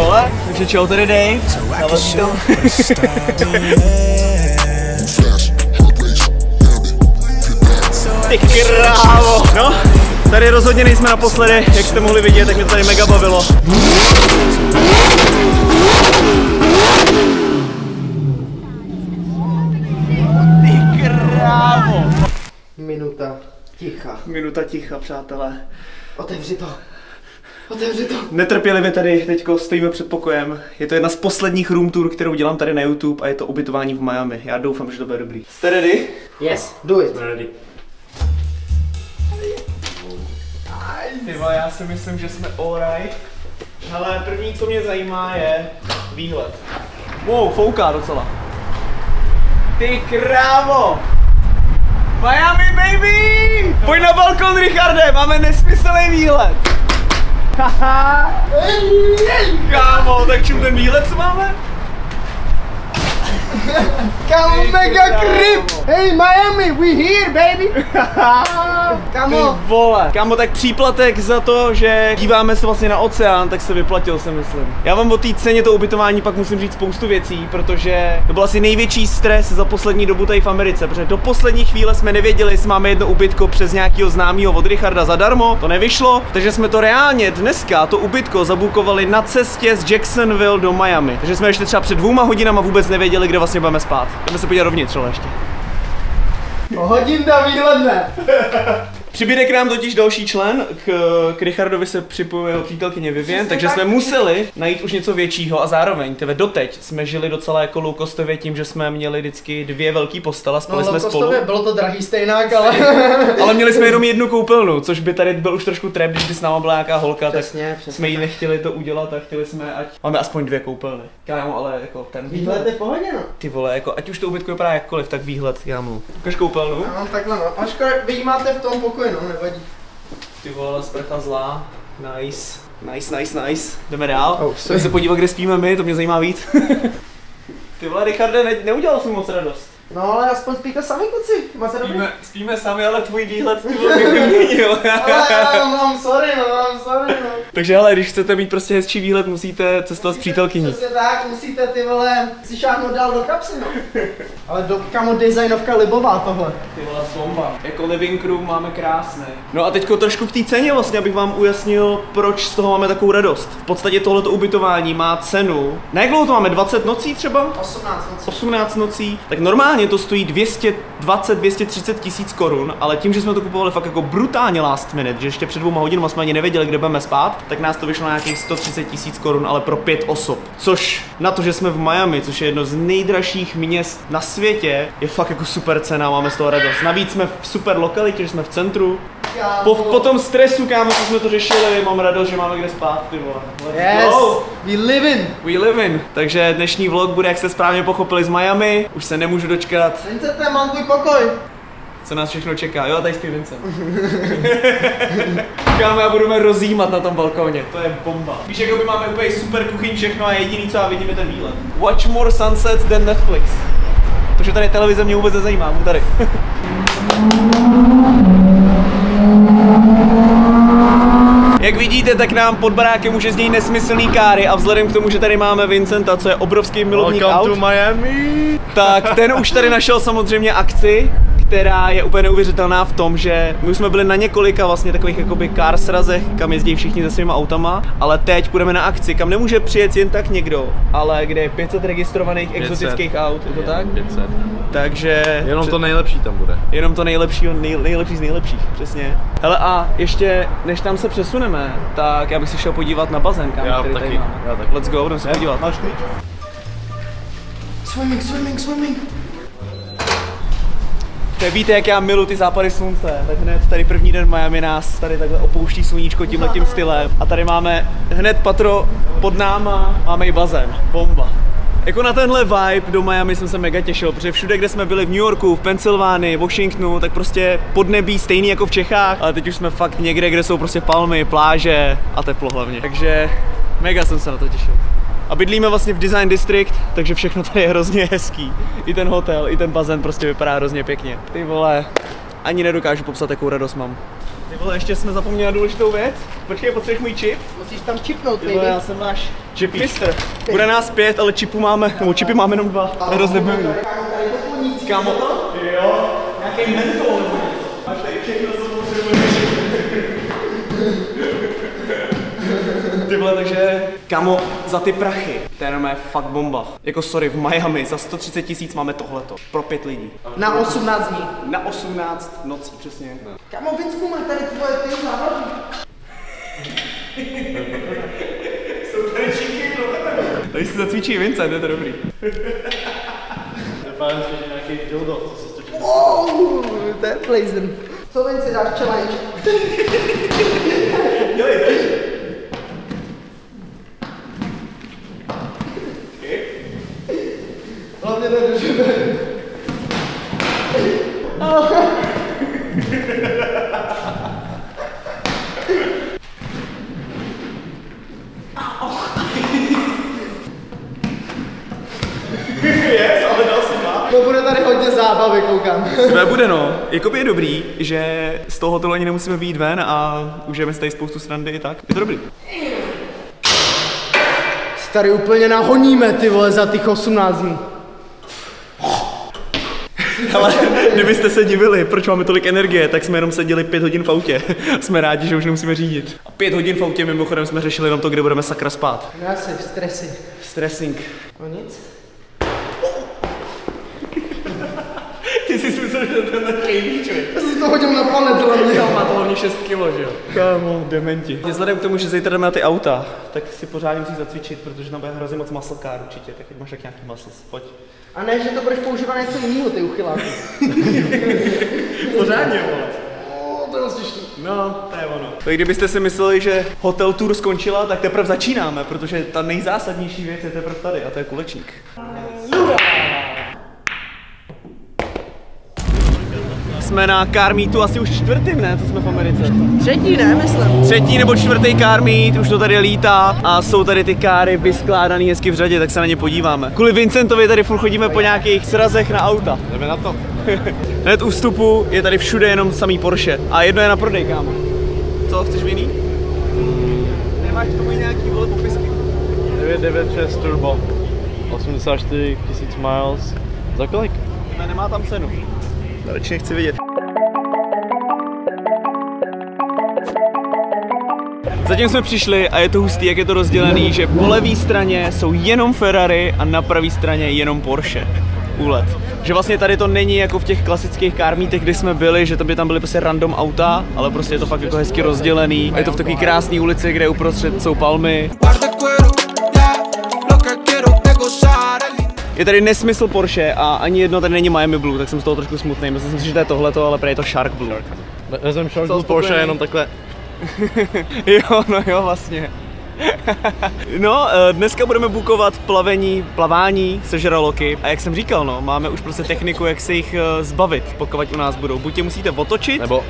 vole, takže čau tady Dave. Navazí to. Ty krávo. No, tady rozhodně nejsme naposledy, jak jste mohli vidět, tak mě to tady mega bavilo. Ty krávo. Minuta ticha. Minuta ticha, přátelé. Otevři to. Otevři to. Netrpělivě tady teďko stojíme před pokojem. Je to jedna z posledních room tour, kterou dělám tady na YouTube a je to ubytování v Miami. Já doufám, že to bude dobrý. Jste ready? Yes, do it. ready. Ty vole, já si myslím, že jsme alright. Hele, první, co mě zajímá, je výhled. Wow, fouká docela. Ty krávo! Miami baby! Pojď na balkon, Richarde, máme nesmyslný výhled. Haha. Kámo, tak čím ten výhled, co máme? Kámo, Ty mega creep. Hey Miami, we here baby. Kámo. Ty vole. Kámo, tak příplatek za to, že díváme se vlastně na oceán, tak se vyplatil, se myslím. Já vám o té ceně to ubytování pak musím říct spoustu věcí, protože to byl asi největší stres za poslední dobu tady v Americe, protože do poslední chvíle jsme nevěděli, jestli máme jedno ubytko přes nějakého známého od Richarda zadarmo, to nevyšlo, takže jsme to reálně dneska, to ubytko zabukovali na cestě z Jacksonville do Miami. Takže jsme ještě třeba před dvouma hodinama vůbec nevěděli, kde vlastně budeme spát. Jdeme se podívat dovnitř, ale ještě. Hodin na výhled ne. Přibyde k nám totiž další člen, k, k Richardovi se připojuje jeho přítelkyně Vivien, Přesně takže tak. jsme museli najít už něco většího a zároveň, tebe doteď jsme žili docela jako loukostově tím, že jsme měli vždycky dvě velký postele, spali No, jsme spolu, bylo to drahý stejnák, ale... ale měli jsme jenom jednu koupelnu, což by tady byl už trošku trap, když by s náma byla nějaká holka, Přesně, tak přesně jsme jí nechtěli to udělat a chtěli jsme, ať máme aspoň dvě koupelny. Kámo, ale jako ten Výhled je v pohodě, no. ty vole, jako ať už to ubytko vypadá jakkoliv, tak výhled, kámo. Ukaž koupelnu. Já mám takhle, no. Ačko, vy máte v tom pokoji, no, nevadí. Ty vole, sprcha zlá. Nice. Nice, nice, nice. Jdeme dál. Oh, Jdeme se podívat, kde spíme my, to mě zajímá víc. Ty vole, Richarde, ne, neudělal jsem moc radost. No, ale aspoň spíte sami, kluci. Máte dobrý? Spíme, spíme sami, ale tvůj výhled ty vole mě vyměnil. Ale, no, mám sorry, no, mám sorry, no. Takže hele, když chcete mít prostě hezčí výhled, musíte cestovat s přítelkyní. Přesně tak, musíte ty vole si šáhnout dál do kapsy, no. Ale do, kamo designovka libová tohle. Ty vole, bomba. Jako living room máme krásný. No a teďko trošku k té ceně vlastně, abych vám ujasnil, proč z toho máme takovou radost. V podstatě tohleto ubytování má cenu, na jak dlouho to máme, 20 nocí třeba? 18 nocí. 18 nocí, tak normálně to stojí 220-230 tisíc korun, ale tím, že jsme to kupovali fakt jako brutálně last minute, že ještě před dvouma hodinama jsme ani nevěděli, kde budeme spát, tak nás to vyšlo na nějakých 130 tisíc korun, ale pro pět osob. Což na to, že jsme v Miami, což je jedno z nejdražších měst na světě, je fakt jako super cena, máme z toho radost. Navíc jsme v super lokalitě, že jsme v centru. Po, po tom stresu, kámo, co jsme to řešili, mám radost, že máme kde spát, ty vole. Let's Yes, go. we living. We live in. Takže dnešní vlog bude, jak jste správně pochopili, z Miami. Už se nemůžu dočkat, Vincente, mám tvůj pokoj. co nás všechno čeká. Jo, tady spí Vincent. Kámo, já budeme rozjímat na tom balkóně, to je bomba. Víš, jako by máme úplně super kuchyň, všechno a jediný, co já vidím, je ten výlet. Watch more sunsets than Netflix. Protože tady televize mě vůbec nezajímá, mu tady. Jak vidíte, tak nám pod barákem už jezdí nesmyslný káry a vzhledem k tomu, že tady máme Vincenta, co je obrovský milovník aut, Miami! tak ten už tady našel samozřejmě akci, která je úplně neuvěřitelná v tom, že my už jsme byli na několika vlastně takových jakoby car srazech, kam jezdí všichni se svýma autama, ale teď půjdeme na akci, kam nemůže přijet jen tak někdo, ale kde je 500 registrovaných 500. exotických aut, je to tak? 500. Takže Jenom to nejlepší tam bude. Jenom to nejlepší, nej, nejlepší z nejlepších, přesně. Hele a ještě, než tam se přesuneme, tak já bych se šel podívat na bazén, kam, Já který tady taky, máme. já taky. Let's go, jdeme se podívat. Máš klíč? Swimming, swimming, swimming. To víte, jak já miluji ty západy slunce, tak hned tady první den v Miami nás tady takhle opouští sluníčko tímhletím stylem. A tady máme hned patro pod náma, máme i bazén, bomba. Jako na tenhle vibe do Miami jsem se mega těšil, protože všude, kde jsme byli v New Yorku, v Pensylvánii, Washingtonu, tak prostě podnebí stejný jako v Čechách, ale teď už jsme fakt někde, kde jsou prostě palmy, pláže a teplo hlavně. Takže mega jsem se na to těšil. A bydlíme vlastně v Design District, takže všechno tady je hrozně hezký. I ten hotel, i ten bazén prostě vypadá hrozně pěkně. Ty vole, ani nedokážu popsat, jakou radost mám. Ty vole, ještě jsme zapomněli na důležitou věc. Počkej, potřebuješ můj čip? Musíš tam čipnout, Ty baby. vole, já jsem náš čipistr. Bude nás pět, ale čipů máme, nebo čipy máme jenom dva. To je rozdebujný. Kámo, jo, nějaký mentol. Máš tady všechno, co potřebuješ. Vole, takže, kamo, za ty prachy, to je normálně fakt bomba. Jako sorry, v Miami za 130 tisíc máme tohleto, pro pět lidí. Na 18 dní. Na 18 nocí, přesně. Kamo, Vincku, má tady tvoje ty zábaví. Tady si zacvičí Vincent, je to dobrý. Wow, to je blazing. Co Vinci, dáš challenge? Hlavně nedržíme. No bude tady hodně zábavy, koukám. To bude no. Jakoby je dobrý, že z toho hotelu ani nemusíme vyjít ven a užijeme si tady spoustu srandy i tak. Je to dobrý. Tady úplně nahoníme, ty vole, za těch 18 dní. Ale kdybyste se divili, proč máme tolik energie, tak jsme jenom seděli pět hodin v autě. Jsme rádi, že už nemusíme řídit. A pět hodin v autě mimochodem jsme řešili jenom to, kde budeme sakra spát. Já si, stresy. Stressing. No nic. Ty jsi si myslel, že tenhle chybíč, Já jsem si to hodil na palet hlavně. Jo, má to hlavně 6 kilo, že jo? Kámo, dementi. Vzhledem k tomu, že zítra jdeme na ty auta, tak si pořádně musíš zacvičit, protože tam bude hrozně moc muscle car určitě, tak máš tak nějaký muscles, pojď. A ne, že to budeš používat na něco jiného, ty uchyláky. Pořádně, vole. To je. No, to je ono. Tak kdybyste si mysleli, že hotel tour skončila, tak teprve začínáme, protože ta nejzásadnější věc je teprve tady a to je kulečník. Jsme na car meetu asi už čtvrtým, ne? Co jsme v Americe? Třetí ne, myslím. Třetí nebo čtvrtý car meet, už to tady lítá a jsou tady ty káry vyskládaný hezky v řadě, tak se na ně podíváme. Kvůli Vincentovi tady furt chodíme po nějakých srazech na auta. Jdeme na to. Hned u vstupu je tady všude jenom samý Porsche a jedno je na prodej, kámo. Co, chceš viný? Nemáš k tomu nějaký vole popisky? 996 Turbo. 84 tisíc miles. Za kolik? Ne, nemá tam cenu. Radši nechci vidět. Zatím jsme přišli a je to hustý, jak je to rozdělený, že po levé straně jsou jenom Ferrari a na pravé straně jenom Porsche. Úlet. Že vlastně tady to není jako v těch klasických kármítech, kde jsme byli, že to by tam byly prostě random auta, ale prostě je to fakt jako hezky rozdělený. Je to v takové krásné ulici, kde uprostřed jsou palmy. Je tady nesmysl Porsche a ani jedno tady není Miami Blue, tak jsem z toho trošku smutný. Myslím si, že to je tohleto, ale prej je to Shark Blue. Vezmem Shark Blue Porsche jenom takhle. jo, no jo, vlastně. no, eh, dneska budeme bukovat plavení, plavání se žraloky a jak jsem říkal, no, máme už prostě techniku, jak se jich eh, zbavit, pokud u nás budou. Buď je musíte otočit, Nebo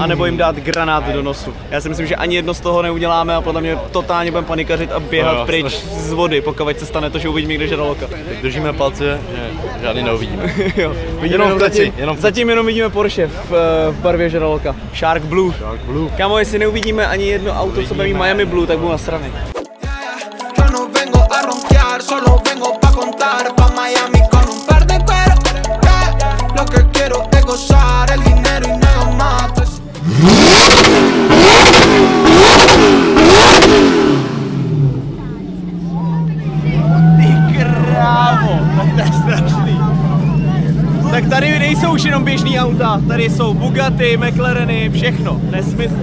a nebo jim dát granát do nosu. Já si myslím, že ani jedno z toho neuděláme a podle mě totálně budeme panikařit a běhat No jo, pryč z vody, pokud se stane to, že uvidíme někde žraloka. tak držíme palce, že žádný neuvidíme. jo, vidíme Jenom zatím, jenom v kleci. zatím jenom vidíme Porsche v, eh, v barvě žraloka. Shark Blue. Shark Blue. Kámo, jestli neuvidíme ani jedno auto, co bude Miami Blue, tak budu nasraný. Yo tady jsou Bugatti, McLareny, všechno, nesmysl.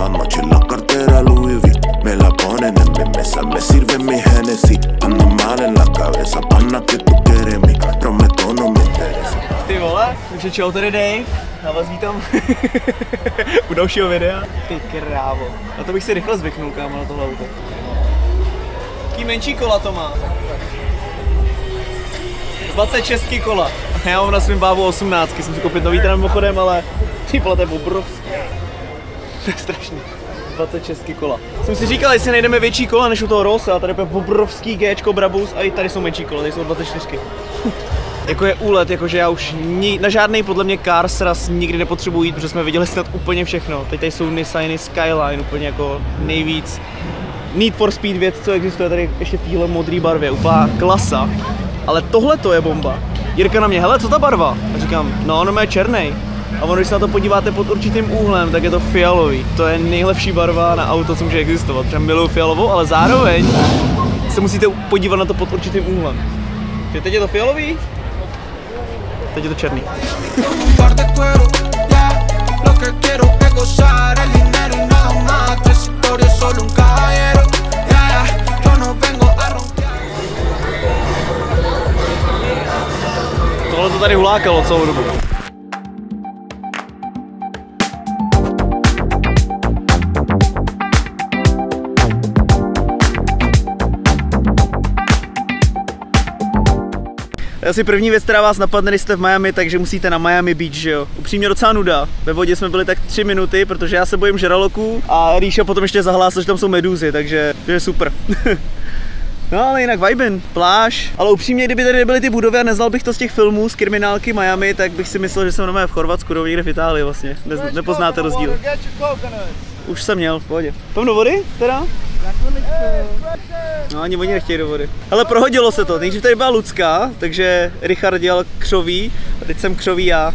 Vamos la cartera Louis V Me la ponen en mi mesa Me sirve mi Hennessy Ando mal en la cabeza Pana que tú quieres mi Prometo no me interesa Ty vole, takže čau tady Dave, já vás vítám u dalšího videa. Ty krávo, na to bych si rychle zvyknul, kámo, na tohle auto. Taký menší kola to má. 26 kola. Já mám na svém bávu 18, jsem si koupit nový ten mimochodem, ale ty vole, to je obrovský. To je strašný. 26 kola. Jsem si říkal, jestli najdeme větší kola než u toho Rosa, a tady je obrovský G Brabus a i tady jsou menší kola, tady jsou 24. jako je úlet, jakože já už ni, na žádný podle mě car sraz nikdy nepotřebuji jít, protože jsme viděli snad úplně všechno. Teď tady jsou Nissany Skyline, úplně jako nejvíc Need for Speed věc, co existuje tady ještě v téhle modré barvě, úplná klasa. Ale tohle to je bomba. Jirka na mě, hele, co ta barva? A říkám, no, ono je černý. A ono, když se na to podíváte pod určitým úhlem, tak je to fialový. To je nejlepší barva na auto, co může existovat. Třeba miluju fialovou, ale zároveň se musíte podívat na to pod určitým úhlem. Že teď je to fialový, teď je to černý. que quiero es gozar el dinero y nada más. Tres historias, solo un caballero, Tohle to tady hulákalo celou dobu. Asi první věc, která vás napadne, když jste v Miami, takže musíte na Miami Beach, že jo. Upřímně docela nuda. Ve vodě jsme byli tak tři minuty, protože já se bojím žraloků a Ríša potom ještě zahlásil, že tam jsou medúzy, takže to je super. No ale jinak vibin, pláž, ale upřímně, kdyby tady nebyly ty budovy a neznal bych to z těch filmů z kriminálky Miami, tak bych si myslel, že jsem doma v Chorvatsku nebo někde v Itálii vlastně. Ne, nepoznáte rozdíl. Už jsem měl, v pohodě. Tam do vody teda? No ani oni nechtějí do vody. Ale prohodilo se to, nejdřív tady byla Lucka, takže Richard dělal křoví a teď jsem křoví já.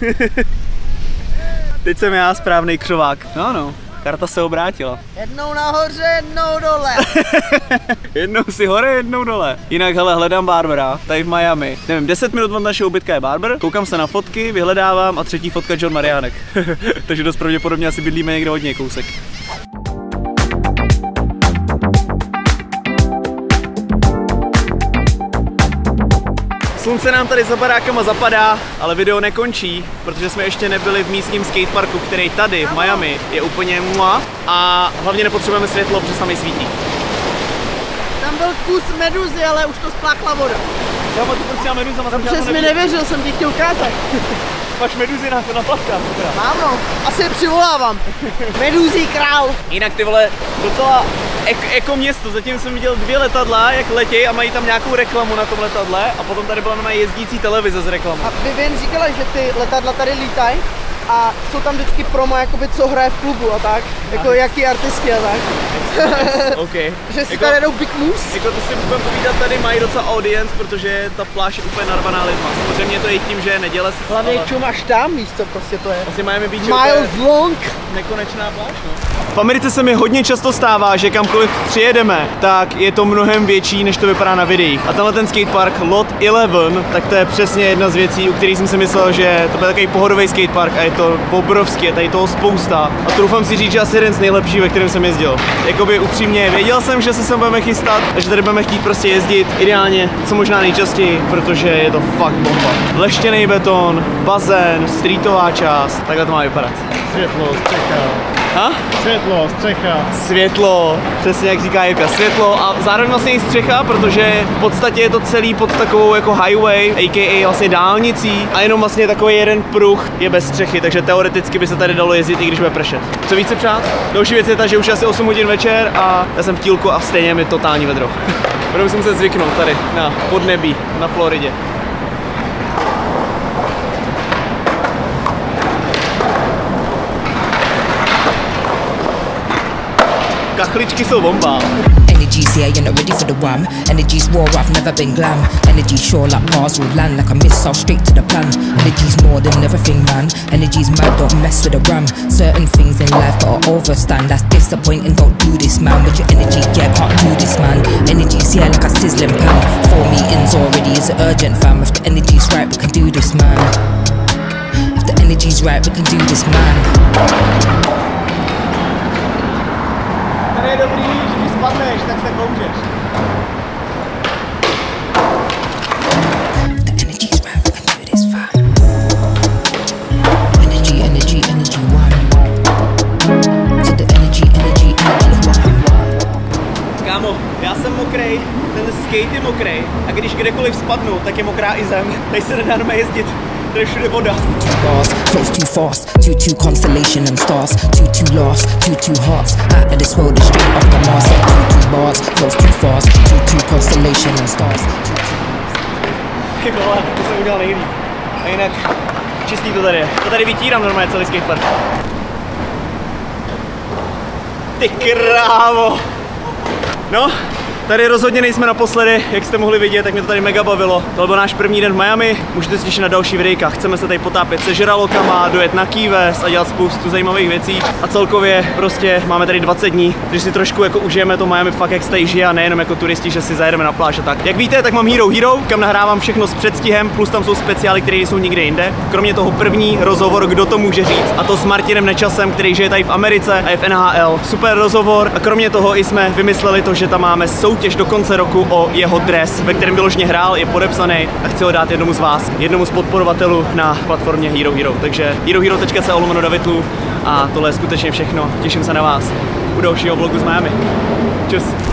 teď jsem já správný křovák. No no, karta se obrátila. Jednou nahoře, jednou dole. jednou si hore, jednou dole. Jinak hele, hledám Barbara, tady v Miami. Nevím, 10 minut od našeho ubytka je Barber, koukám se na fotky, vyhledávám a třetí fotka John Mariánek. Takže dost pravděpodobně asi bydlíme někde hodně kousek. Slunce nám tady za barákama zapadá, ale video nekončí, protože jsme ještě nebyli v místním skateparku, který tady v Miami je úplně mua a hlavně nepotřebujeme světlo, protože samý svítí. Tam byl kus meduzy, ale už to spláchla voda. Já mám tu prostě jsem Protože jsi mi nevěřil, jsem ti chtěl ukázat. Máš meduzy na, na dobrá. Mám no, asi je přivolávám. Meduzí král. Jinak ty vole, docela ek- eko město, zatím jsem viděl dvě letadla, jak letějí a mají tam nějakou reklamu na tom letadle a potom tady byla normálně jezdící televize s reklamou. A Vivian říkala, že ty letadla tady lítají a jsou tam vždycky promo, jakoby co hraje v klubu a tak, jako jaký artisti a tak. OK. že si Jako- tady jdou Big Moose. Jako to si budeme povídat, tady mají docela audience, protože ta pláž je úplně narvaná lidma. Samozřejmě to je i tím, že je neděle. Hlavně ale čum až tam místo prostě to je. Asi Miami Beach je Miles long. nekonečná pláž, no. V Americe se mi hodně často stává, že kamkoliv přijedeme, tak je to mnohem větší, než to vypadá na videích. A tenhle ten skatepark Lot 11, tak to je přesně jedna z věcí, u kterých jsem si myslel, že to bude takový pohodový skatepark a je to obrovský, je tady toho spousta. A troufám si říct, že asi jeden z nejlepších, ve kterém jsem jezdil. Jakoby upřímně, věděl jsem, že se sem budeme chystat a že tady budeme chtít prostě jezdit ideálně, co možná nejčastěji, protože je to fakt bomba. Leštěný beton, bazén, streetová část, takhle to má vypadat. Světlo, střecha. Ha? Světlo, střecha. Světlo, přesně jak říká Jirka, světlo a zároveň vlastně i střecha, protože v podstatě je to celý pod takovou jako highway, a.k.a. vlastně dálnicí a jenom vlastně takový jeden pruh je bez střechy, takže teoreticky by se tady dalo jezdit, i když bude pršet. Co více přát? Další věc je ta, že už je asi 8 hodin večer a já jsem v tílku a stejně mi totální vedro. Budu muset zvyknout tady na podnebí na Floridě. Kachličky jsou bomba. Energy's here, you're not ready for the wham. Energy's war, I've never been glam. Energy sure like Mars will land like a missile straight to the plan. Energy's more than everything, man. Energy's mad, don't mess with the ram. Certain things in life gotta overstand. That's disappointing, don't do this, man. With your energy, yeah, can't do this, man. Energy's here like a sizzling pan. Four meetings already is urgent, fam. If the energy's right, we can do this, man. If the energy's right, we can do this, man. Je dobrý, že když spadneš, tak se. Kámo, já jsem mokrej, ten skate je mokrej a když kdekoliv spadnu, tak je mokrá i zem. Tady se nedá jezdit, tady všude voda. bars flows too fast too too constellation and stars too too lost too too hearts out of this world is straight off the mars too too bars flows too fast too too constellation and stars Ty vole, to jsem udělal nejlíp. A jinak čistý to tady je. To tady vytírám normálně celý skatepark. Ty krávo. No, Tady rozhodně nejsme naposledy, jak jste mohli vidět, tak mě to tady mega bavilo. To byl náš první den v Miami, můžete se těšit na další videjka. Chceme se tady potápět se žralokama, dojet na West a dělat spoustu zajímavých věcí. A celkově prostě máme tady 20 dní, takže si trošku jako užijeme to Miami fakt jak tady žije a nejenom jako turisti, že si zajedeme na pláž a tak. Jak víte, tak mám Hero Hero, kam nahrávám všechno s předstihem, plus tam jsou speciály, které jsou nikde jinde. Kromě toho první rozhovor, kdo to může říct, a to s Martinem Nečasem, který žije tady v Americe a je v NHL. Super rozhovor. A kromě toho i jsme vymysleli to, že tam máme soutěž do konce roku o jeho dres, ve kterém vyložně hrál, je podepsaný a chci ho dát jednomu z vás, jednomu z podporovatelů na platformě Hero Hero. Takže herohero.se lomeno Davidlu a tohle je skutečně všechno. Těším se na vás u dalšího vlogu z Miami. Čus.